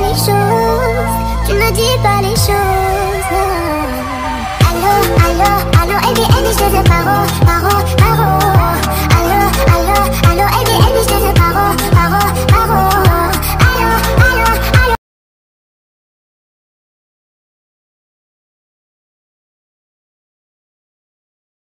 les choses, tu ne dis pas les choses. Allô, allô, allô, et bien, je te paro, paro, paro.